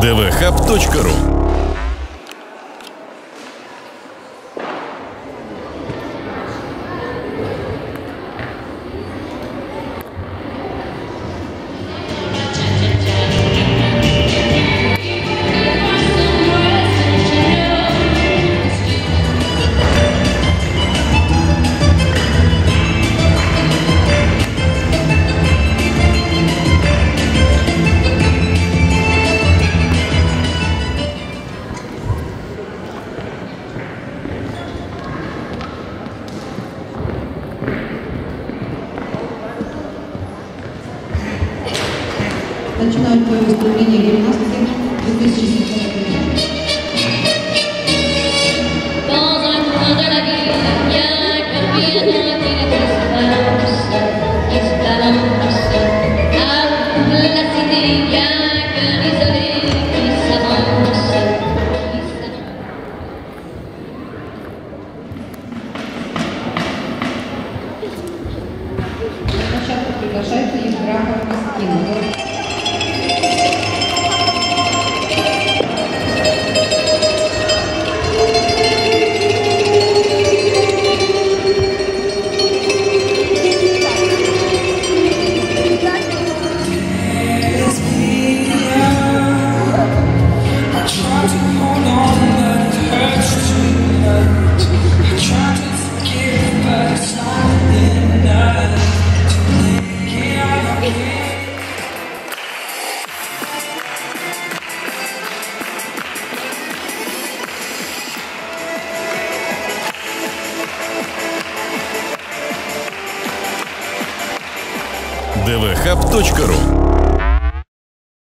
dvhub.ru начинают свое выступление гимнастки 2017 года. приглашается Евграфа Москина. dvhub.ru